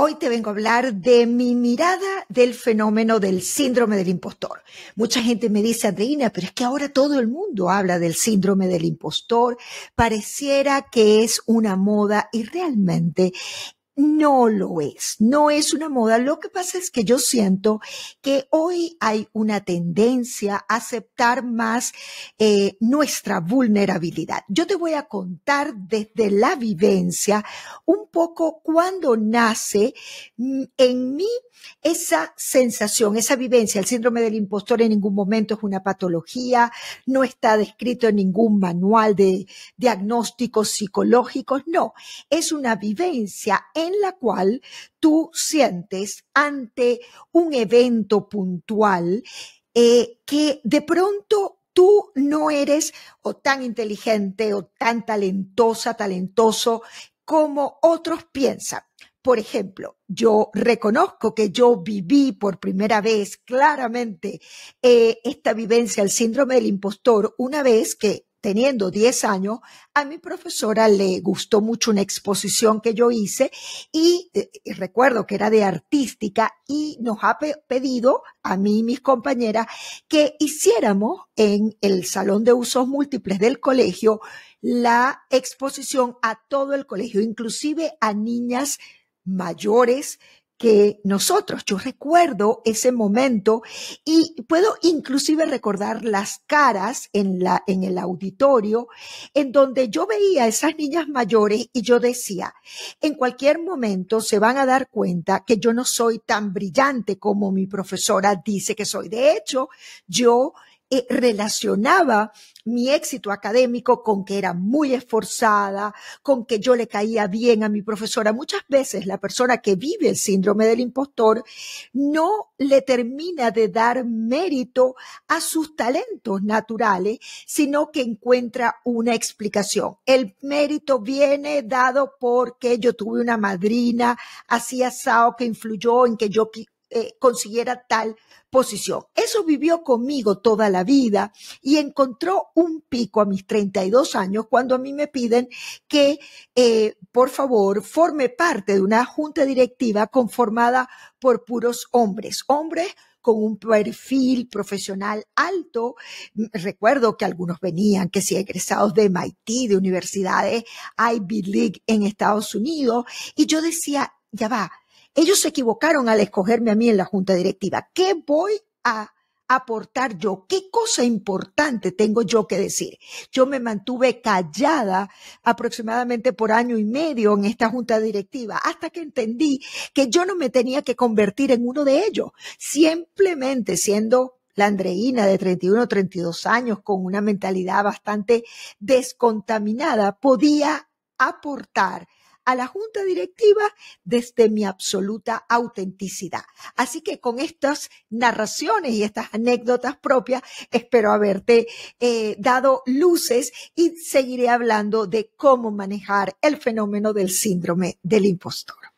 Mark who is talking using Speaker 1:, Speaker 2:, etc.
Speaker 1: Hoy te vengo a hablar de mi mirada del fenómeno del síndrome del impostor. Mucha gente me dice, Andreina, pero es que ahora todo el mundo habla del síndrome del impostor. Pareciera que es una moda y realmente no lo es, no es una moda. Lo que pasa es que yo siento que hoy hay una tendencia a aceptar más eh, nuestra vulnerabilidad. Yo te voy a contar desde la vivencia un poco cuando nace mm, en mí esa sensación, esa vivencia. El síndrome del impostor en ningún momento es una patología, no está descrito en ningún manual de diagnósticos psicológicos, no, es una vivencia en la cual tú sientes ante un evento puntual eh, que de pronto tú no eres o tan inteligente o tan talentosa, talentoso como otros piensan. Por ejemplo, yo reconozco que yo viví por primera vez claramente eh, esta vivencia, el síndrome del impostor, una vez que teniendo 10 años, a mi profesora le gustó mucho una exposición que yo hice y, eh, recuerdo que era de artística y nos ha pedido a mí y mis compañeras que hiciéramos en el salón de usos múltiples del colegio la exposición a todo el colegio, inclusive a niñas mayores que nosotros. Yo recuerdo ese momento y puedo inclusive recordar las caras en la, en el auditorio en donde yo veía a esas niñas mayores y yo decía, en cualquier momento se van a dar cuenta que yo no soy tan brillante como mi profesora dice que soy. De hecho, yo eh, relacionaba mi éxito académico con que era muy esforzada, con que yo le caía bien a mi profesora. Muchas veces la persona que vive el síndrome del impostor no le termina de dar mérito a sus talentos naturales, sino que encuentra una explicación. El mérito viene dado porque yo tuve una madrina así asado que influyó en que yo eh, consiguiera tal posición. Eso vivió conmigo toda la vida y encontró un pico a mis 32 años cuando a mí me piden que, eh, por favor, forme parte de una junta directiva conformada por puros hombres, hombres con un perfil profesional alto. Recuerdo que algunos venían, que si egresados de MIT, de universidades Ivy League en Estados Unidos, y yo decía, ya va, ellos se equivocaron al escogerme a mí en la junta directiva. ¿Qué voy a aportar yo? ¿Qué cosa importante tengo yo que decir? Yo me mantuve callada aproximadamente por año y medio en esta junta directiva hasta que entendí que yo no me tenía que convertir en uno de ellos, simplemente siendo la Andreina de 31 32 años con una mentalidad bastante descontaminada podía aportar a la junta directiva desde mi absoluta autenticidad. Así que con estas narraciones y estas anécdotas propias, espero haberte eh, dado luces y seguiré hablando de cómo manejar el fenómeno del síndrome del impostor.